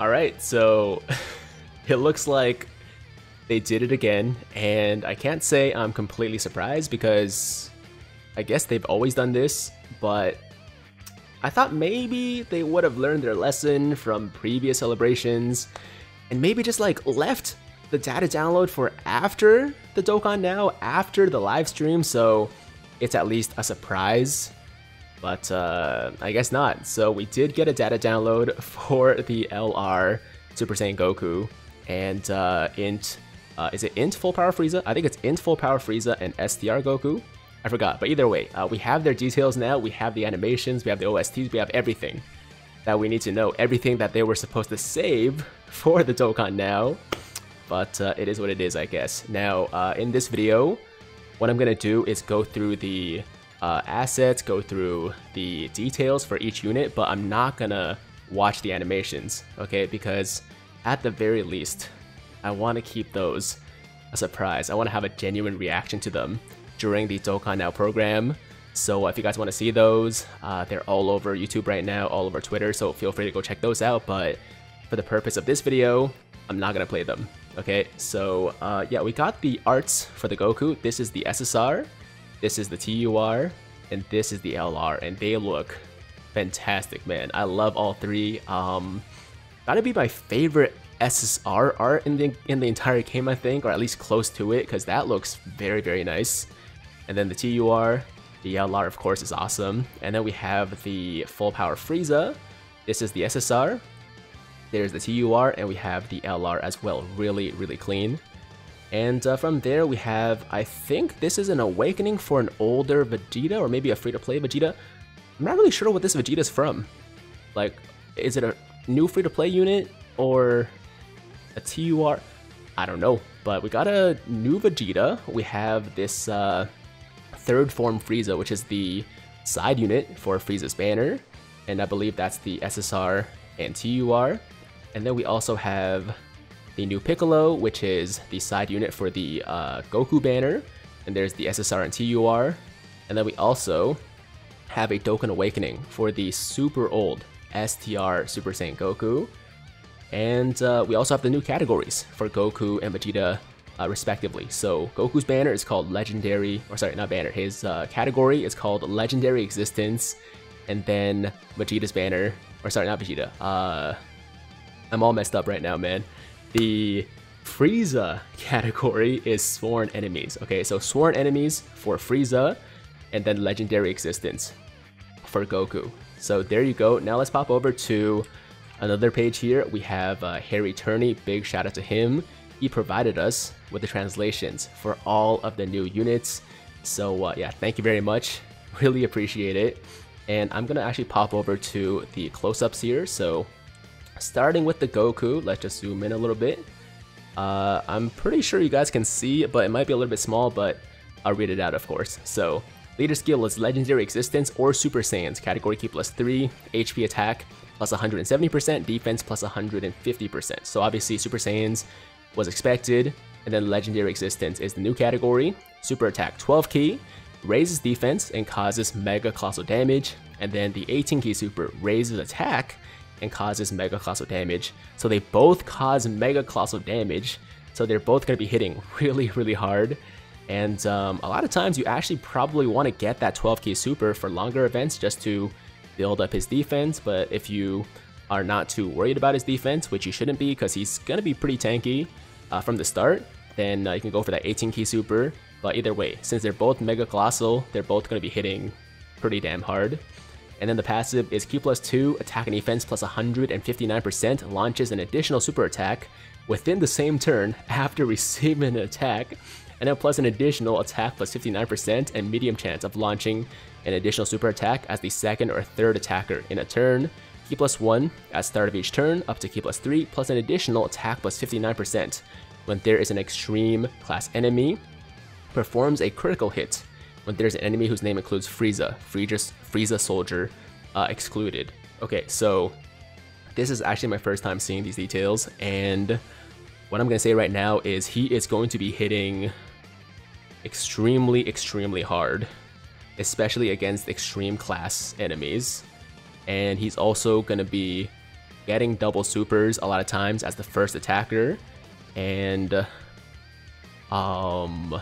Alright, so it looks like they did it again, and I can't say I'm completely surprised because I guess they've always done this, but I thought maybe they would have learned their lesson from previous celebrations and maybe just like left the data download for after the Dokkan Now, after the live stream, so it's at least a surprise. But uh, I guess not. So we did get a data download for the LR Super Saiyan Goku and uh, int. Uh, is it int full power Frieza? I think it's int full power Frieza and STR Goku. I forgot, but either way, uh, we have their details now. We have the animations, we have the OSTs, we have everything that we need to know. Everything that they were supposed to save for the Dokkan Now but uh, it is what it is, I guess. Now, uh, in this video, what I'm gonna do is go through the uh, assets, go through the details for each unit, but I'm not gonna watch the animations, okay? Because at the very least, I want to keep those a surprise. I want to have a genuine reaction to them during the Dokkan Now program. So if you guys want to see those, uh, they're all over YouTube right now, all over Twitter, so feel free to go check those out. But for the purpose of this video, I'm not gonna play them. Okay, so uh, yeah, we got the arts for the Goku. This is the SSR, this is the TUR, and this is the LR, and they look fantastic, man. I love all three. Um, gotta be my favorite SSR art in the in the entire game, I think, or at least close to it, because that looks very very nice. And then the TUR, the LR, of course, is awesome. And then we have the full power Frieza. This is the SSR. There's the TUR and we have the LR as well, really, really clean. And uh, from there we have, I think this is an awakening for an older Vegeta or maybe a free-to-play Vegeta. I'm not really sure what this Vegeta is from. Like, is it a new free-to-play unit or a TUR? I don't know, but we got a new Vegeta. We have this uh, third form Frieza, which is the side unit for Frieza's banner. And I believe that's the SSR and TUR. And then we also have the new Piccolo, which is the side unit for the uh, Goku banner. And there's the SSR and TUR. And then we also have a Dokkan Awakening for the super old STR Super Saiyan Goku. And uh, we also have the new categories for Goku and Vegeta uh, respectively. So Goku's banner is called Legendary, or sorry, not banner, his uh, category is called Legendary Existence. And then Vegeta's banner, or sorry, not Vegeta, uh, I'm all messed up right now, man. The Frieza category is Sworn Enemies. Okay, so Sworn Enemies for Frieza, and then Legendary Existence for Goku. So there you go. Now let's pop over to another page here. We have uh, Harry Turney. Big shout out to him. He provided us with the translations for all of the new units. So uh, yeah, thank you very much. Really appreciate it. And I'm gonna actually pop over to the close-ups here. So Starting with the Goku, let's just zoom in a little bit. Uh, I'm pretty sure you guys can see, but it might be a little bit small, but I'll read it out of course. So, leader skill is Legendary Existence or Super Saiyans, category Ki plus 3, HP attack plus 170%, defense plus 150%. So obviously Super Saiyans was expected, and then Legendary Existence is the new category. Super attack 12 key, raises defense and causes mega colossal damage, and then the 18 key super raises attack and causes mega colossal damage. So they both cause mega colossal damage. So they're both going to be hitting really, really hard. And um, a lot of times you actually probably want to get that 12k super for longer events just to build up his defense. But if you are not too worried about his defense, which you shouldn't be because he's going to be pretty tanky uh, from the start, then uh, you can go for that 18k super. But either way, since they're both mega colossal, they're both going to be hitting pretty damn hard. And then the passive is Q plus 2, attack and defense plus 159%, launches an additional super attack within the same turn after receiving an attack, and then plus an additional attack plus 59% and medium chance of launching an additional super attack as the second or third attacker in a turn. Q plus 1 at start of each turn, up to Q plus 3, plus an additional attack plus 59% when there is an extreme class enemy. Performs a critical hit when there's an enemy whose name includes Frieza, Frieza, Frieza Soldier, uh, excluded. Okay, so this is actually my first time seeing these details, and what I'm going to say right now is he is going to be hitting extremely, extremely hard, especially against extreme class enemies. And he's also going to be getting double supers a lot of times as the first attacker, and um,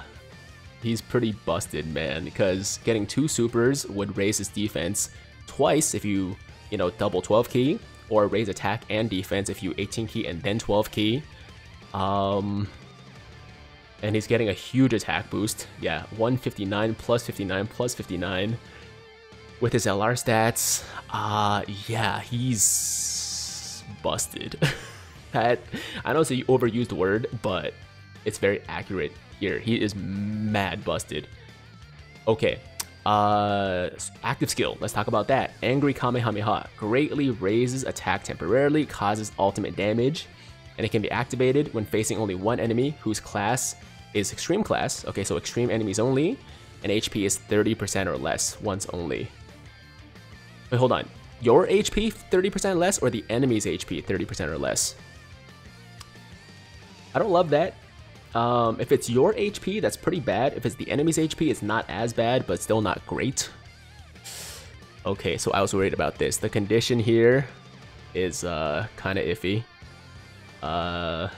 he's pretty busted, man, because getting two supers would raise his defense twice if you, you know, double 12 key, or raise attack and defense if you 18 key and then 12 key. Um, and he's getting a huge attack boost. Yeah, 159 plus 59 plus 59. With his LR stats, uh, yeah, he's busted. that, I know it's an overused word, but it's very accurate here. He is mad busted. Okay, uh, active skill, let's talk about that. Angry Kamehameha greatly raises attack temporarily, causes ultimate damage, and it can be activated when facing only one enemy whose class is extreme class. Okay, so extreme enemies only, and HP is 30% or less once only. Wait, hold on. Your HP 30% less or the enemy's HP 30% or less? I don't love that. Um, if it's your HP, that's pretty bad. If it's the enemy's HP, it's not as bad, but still not great. Okay, so I was worried about this. The condition here is uh, kind of iffy. Uh,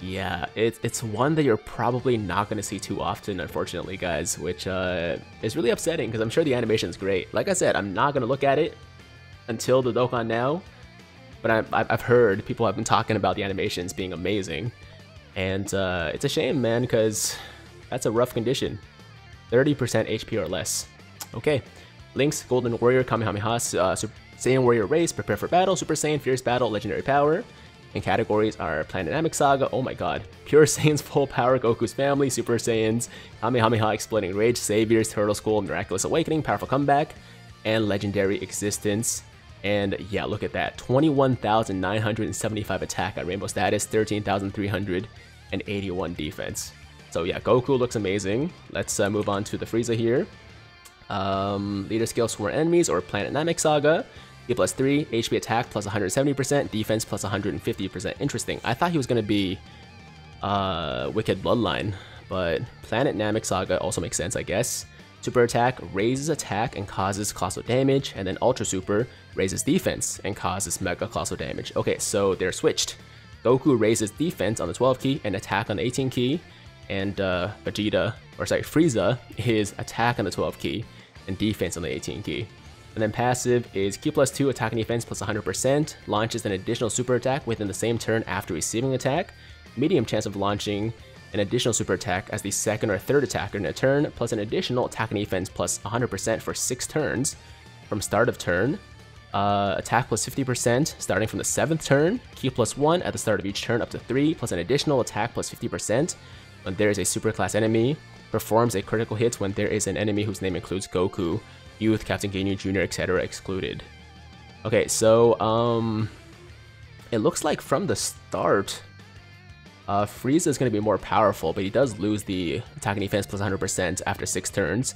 yeah, it, it's one that you're probably not going to see too often, unfortunately, guys, which uh, is really upsetting because I'm sure the animation is great. Like I said, I'm not going to look at it until the Dokkan now, but I, I've heard people have been talking about the animations being amazing. And uh, it's a shame, man, because that's a rough condition. 30% HP or less. Okay, Link's Golden Warrior, Kamehameha, uh, Super Saiyan Warrior Race, Prepare for Battle, Super Saiyan, Fierce Battle, Legendary Power. And categories are Planet Namek Saga, oh my god, Pure Saiyans Full Power, Goku's Family, Super Saiyans, Kamehameha Exploding Rage, Saviors, Turtle School, Miraculous Awakening, Powerful Comeback, and Legendary Existence. And yeah, look at that. 21,975 attack at Rainbow status, 13,381 defense. So yeah, Goku looks amazing. Let's uh, move on to the Frieza here. Um, leader skill Sworn Enemies or Planet Namek Saga. E plus 3, HP attack plus 170%, defense plus 150%. Interesting. I thought he was going to be uh, Wicked Bloodline, but Planet Namek Saga also makes sense, I guess. Super Attack raises attack and causes colossal damage, and then Ultra Super raises defense and causes mega colossal damage. Okay, so they're switched. Goku raises defense on the 12 key and attack on the 18 key, and uh, Vegeta, or sorry, Frieza is attack on the 12 key and defense on the 18 key. And then passive is Q plus 2 attack and defense plus 100%, launches an additional super attack within the same turn after receiving attack, medium chance of launching an additional super attack as the second or third attacker in a turn, plus an additional attack and defense plus 100% for 6 turns from start of turn, uh, attack plus 50% starting from the 7th turn, Q plus 1 at the start of each turn up to 3, plus an additional attack plus 50% when there is a superclass enemy, performs a critical hit when there is an enemy whose name includes Goku, Youth, Captain Ginyu Jr., etc. excluded. Okay, so, um, it looks like from the start, uh, Frieza is going to be more powerful, but he does lose the attack and defense plus 100% after 6 turns,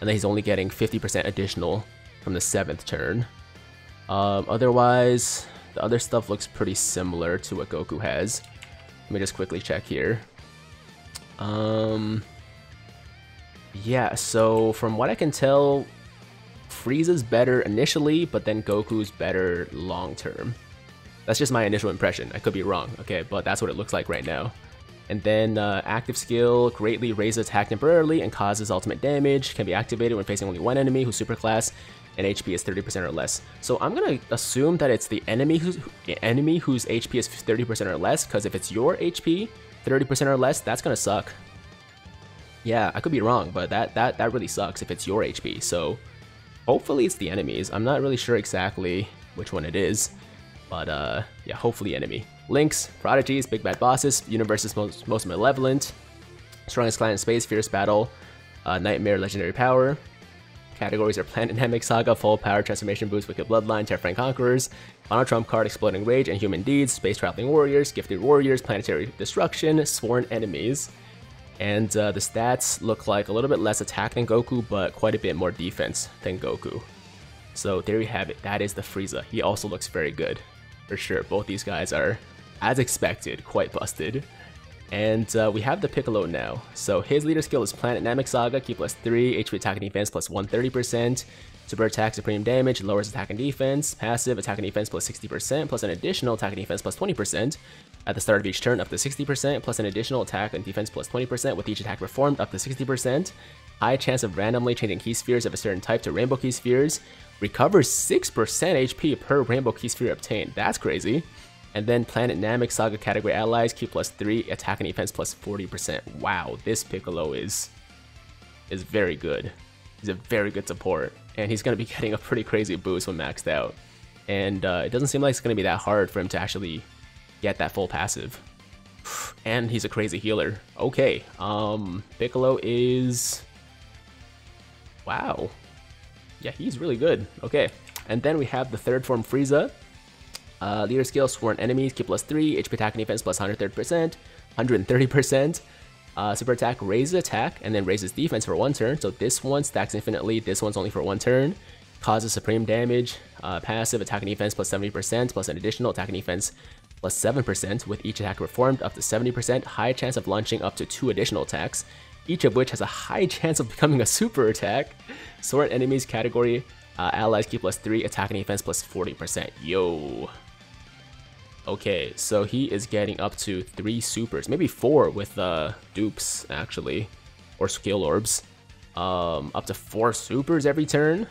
and then he's only getting 50% additional from the 7th turn. Um, otherwise, the other stuff looks pretty similar to what Goku has. Let me just quickly check here. Um, yeah, so from what I can tell, Frieza's better initially, but then Goku's better long term. That's just my initial impression. I could be wrong, okay, but that's what it looks like right now. And then uh, active skill greatly raises attack temporarily and causes ultimate damage. Can be activated when facing only one enemy who's superclass and HP is 30% or less. So I'm gonna assume that it's the enemy who's enemy whose HP is 30% or less, because if it's your HP 30% or less, that's gonna suck. Yeah, I could be wrong, but that that that really sucks if it's your HP. So hopefully it's the enemies. I'm not really sure exactly which one it is, but uh, yeah, hopefully enemy. Links, prodigies, big bad bosses, universe's most most malevolent, strongest clan in space, fierce battle, uh, nightmare, legendary power, Categories are Planet Namek Saga, Full Power, Transformation Boost, Wicked Bloodline, Terrifying Conquerors, Final Trump Card, Exploding Rage, Inhuman Deeds, Space Traveling Warriors, Gifted Warriors, Planetary Destruction, Sworn Enemies. And uh, the stats look like a little bit less attack than Goku, but quite a bit more defense than Goku. So there you have it, that is the Frieza. He also looks very good, for sure. Both these guys are, as expected, quite busted. And uh, we have the Piccolo now. So his leader skill is Planet Namek Saga, Ki plus 3, HP attack and defense plus 130%, Super attack supreme damage, lowers attack and defense, passive attack and defense plus 60%, plus an additional attack and defense plus 20%, at the start of each turn up to 60%, plus an additional attack and defense plus 20% with each attack performed up to 60%, high chance of randomly changing Ki spheres of a certain type to rainbow Ki spheres, recovers 6% HP per rainbow Ki sphere obtained, that's crazy, and then Planet Namek Saga category allies, Q plus 3, attack and defense plus 40%. Wow, this Piccolo is is very good. He's a very good support, and he's going to be getting a pretty crazy boost when maxed out. And uh, it doesn't seem like it's going to be that hard for him to actually get that full passive. And he's a crazy healer. Okay, um, Piccolo is... Wow. Yeah, he's really good. Okay, and then we have the third form Frieza. Uh, leader skill, Sworn Enemies, Ki plus 3, HP attack and defense plus 130%, 130%. Uh, super attack raises attack and then raises defense for one turn. So this one stacks infinitely, this one's only for one turn. Causes supreme damage, uh, passive attack and defense plus 70%, plus an additional attack and defense plus 7%, with each attack performed up to 70%, high chance of launching up to two additional attacks, each of which has a high chance of becoming a super attack. Sworn Enemies category, uh, allies Ki plus 3, attack and defense plus 40%. Yo. Okay, so he is getting up to three supers, maybe four with uh, dupes, actually, or skill orbs. Um, up to four supers every turn.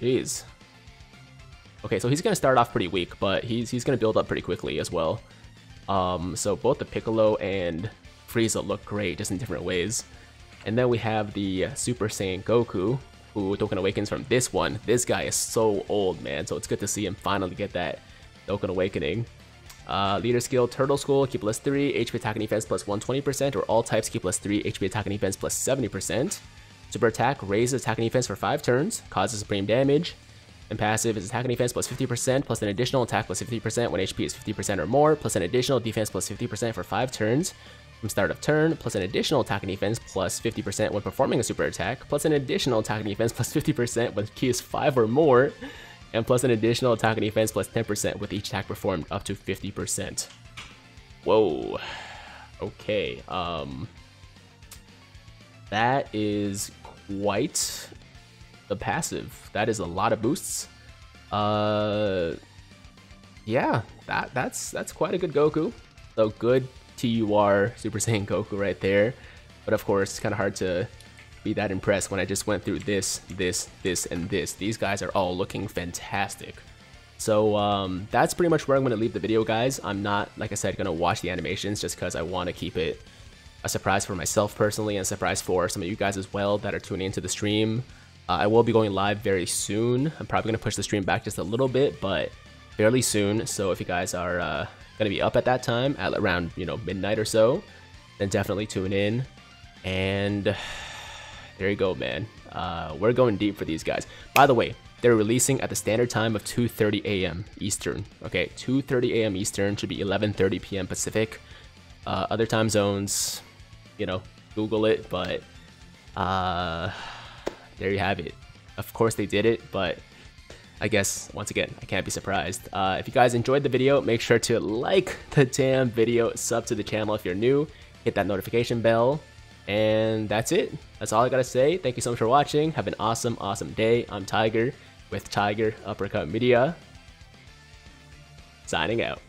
Jeez. Okay, so he's gonna start off pretty weak, but he's he's gonna build up pretty quickly as well. Um, so both the Piccolo and Frieza look great, just in different ways. And then we have the Super Saiyan Goku, who Dokkan Awakens from this one. This guy is so old, man, so it's good to see him finally get that Dokkan Awakening. Uh, leader skill, Turtle School, Ki plus 3, HP attack and defense plus 120%, or all types Ki plus 3, HP attack and defense plus 70%. Super attack, raises attack and defense for 5 turns, causes supreme damage. And passive is attack and defense plus 50%, plus an additional attack plus 50% when HP is 50% or more, plus an additional defense plus 50% for 5 turns from start of turn, plus an additional attack and defense plus 50% when performing a super attack, plus an additional attack and defense plus 50% when Ki is 5 or more, and plus an additional attack and defense plus 10% with each attack performed up to 50%. Whoa. Okay, um... That is quite the passive. That is a lot of boosts. Uh... Yeah, that that's that's quite a good Goku. So good TUR Super Saiyan Goku right there. But of course, it's kind of hard to be that impressed when I just went through this, this, this, and this. These guys are all looking fantastic. So um, that's pretty much where I'm going to leave the video, guys. I'm not, like I said, going to watch the animations just because I want to keep it a surprise for myself personally and a surprise for some of you guys as well that are tuning into the stream. Uh, I will be going live very soon. I'm probably going to push the stream back just a little bit, but fairly soon. So if you guys are uh, going to be up at that time, at around you know midnight or so, then definitely tune in. And there you go, man. Uh, we're going deep for these guys. By the way, they're releasing at the standard time of 2.30 a.m. Eastern. Okay, 2.30 a.m. Eastern should be 11.30 p.m. Pacific. Uh, other time zones, you know, Google it, but uh, there you have it. Of course they did it, but I guess, once again, I can't be surprised. Uh, if you guys enjoyed the video, make sure to like the damn video, sub to the channel if you're new, hit that notification bell, and that's it. That's all I gotta say. Thank you so much for watching. Have an awesome, awesome day. I'm Tiger with Tiger Uppercut Media. Signing out.